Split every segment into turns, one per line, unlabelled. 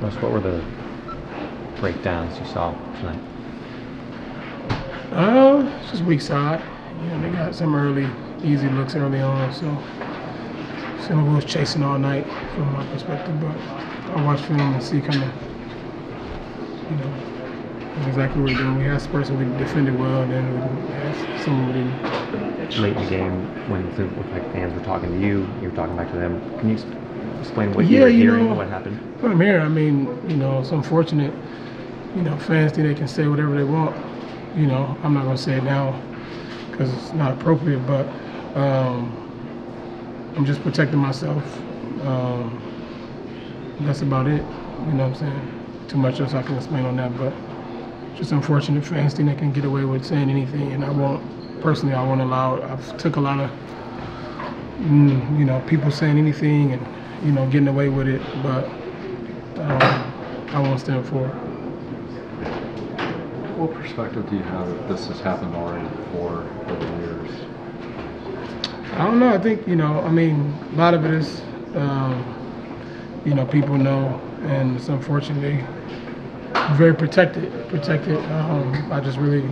Russ, what were the breakdowns you saw tonight?
Uh, it's just weak side. You know, they got some early, easy looks early on, so Center was chasing all night from my perspective. But I watch film and see kind of, you know, exactly what we're doing. We had spurts where we defended well, and then we had some didn't.
Late in the game, when like fans were talking to you, you were talking back to them. Can you explain what you
Yeah,
were
you
hearing,
know-
what happened?
What I'm hearing, I mean, you know, it's unfortunate. You know, fans think they can say whatever they want. You know, I'm not gonna say it now because it's not appropriate, but um, I'm just protecting myself. Um, that's about it. You know what I'm saying? Too much else I can explain on that, but just unfortunate fans think they can get away with saying anything, and I won't. Personally, I won't allow. it. I've took a lot of, mm, you know, people saying anything and you know getting away with it, but um, I won't stand for it.
What perspective do you have if this has happened already before over the years?
I don't know. I think you know. I mean, a lot of it is, um, you know, people know, and it's unfortunately very protected. Protected. Um, I just really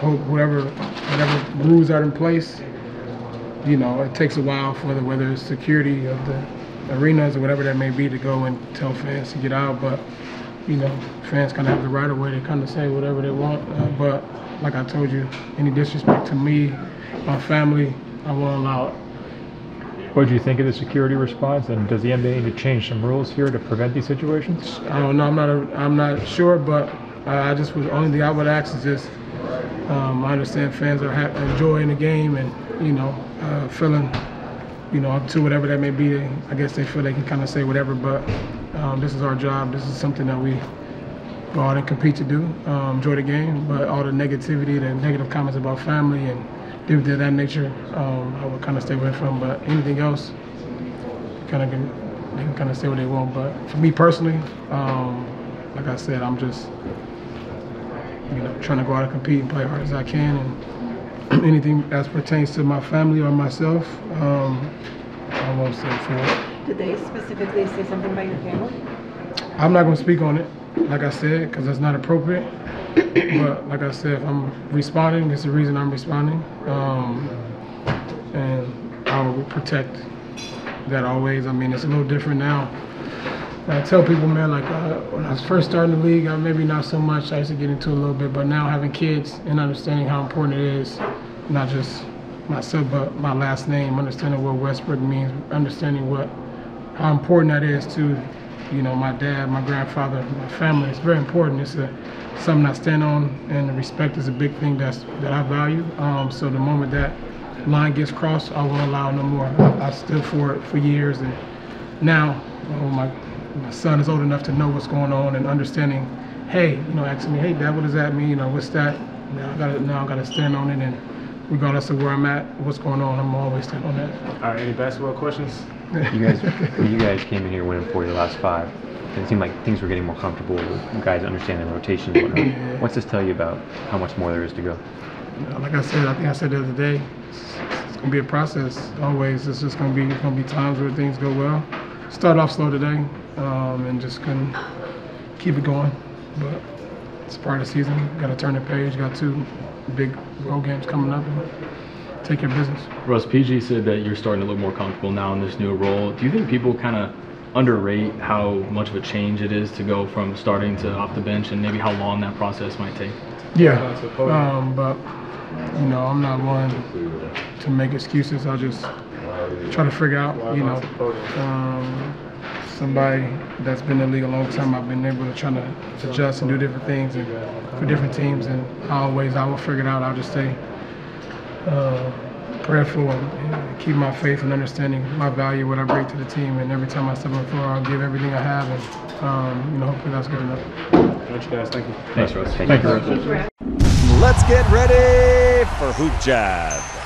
hope whatever whatever rules are in place. You know, it takes a while for the whether it's security of the arenas or whatever that may be to go and tell fans to get out. But you know, fans kind of have the right of way to kind of say whatever they want. Uh, but like I told you, any disrespect to me, my family, I won't allow it.
What do you think of the security response, and does the NBA need to change some rules here to prevent these situations?
I don't know. I'm not. A, I'm not sure, but I I just was only thing I would ask is just. Um, I understand fans are ha- enjoying the game and you know uh, feeling, you know, up to whatever that may be. I guess they feel they can kind of say whatever, but um, this is our job. This is something that we go out and compete to do. Um, enjoy the game, but all the negativity, the negative comments about family and things of that nature, um, I would kind of stay away from. But anything else, kind of can they can kind of say what they want. But for me personally, um, like I said, I'm just you know trying to go out and compete and play hard as I can, and anything as pertains to my family or myself, um, I won't say for.
Did they specifically say something about your family?
I'm not going to speak on it, like I said, because that's not appropriate. but like I said, if I'm responding, it's the reason I'm responding, um, and I will protect that always. I mean, it's a little different now. I tell people, man, like uh, when I was first starting the league, maybe not so much. I used to get into a little bit, but now having kids and understanding how important it is, not just myself, but my last name, understanding what Westbrook means, understanding what how important that is to, you know, my dad, my grandfather, my family. It's very important. It's a, something I stand on, and respect is a big thing that's that I value. Um, so the moment that line gets crossed, I won't allow no more. I, I stood for it for years, and now oh, my my son is old enough to know what's going on and understanding. Hey, you know, asking me, hey, dad, what does that mean? You know, what's that? Now I gotta now I gotta stand on it, and regardless of where I'm at, what's going on, I'm always stand on that.
All right, any basketball questions?
You guys, you guys came in here winning four of your last five, and it seemed like things were getting more comfortable. You guys understanding the rotations and whatnot. What's this tell you about how much more there is to go?
like I said, I think I said the other day, it's, it's gonna be a process. Always, it's just gonna be it's gonna be times where things go well. Start off slow today, um, and just couldn't keep it going. But it's part of the season. Got to turn the page. Got two big road games coming up. Take your business.
Russ PG said that you're starting to look more comfortable now in this new role. Do you think people kind of underrate how much of a change it is to go from starting to off the bench and maybe how long that process might take?
Yeah, um, but you know, I'm not one to make excuses. I'll just try to figure out, you know, um, somebody that's been in the league a long time. I've been able to try to adjust and do different things and for different teams, and always I will figure it out. I'll just stay uh, prayerful and, and keep my faith and understanding my value, what I bring to the team. And every time I step on the floor, I'll give everything I have, and um, you know, hopefully that's good enough.
Thank you guys, thank you.
Thanks, Russ.
Thank you.
Thank you,
Let's get ready for HoopJab.